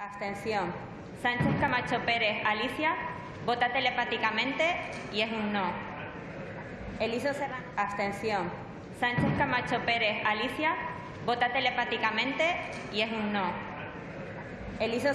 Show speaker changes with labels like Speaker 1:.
Speaker 1: Abstención. Sánchez Camacho Pérez Alicia vota telepáticamente y es un no. Eliso Serrano. Abstención. Sánchez Camacho Pérez Alicia vota telepáticamente y es un no. Eliso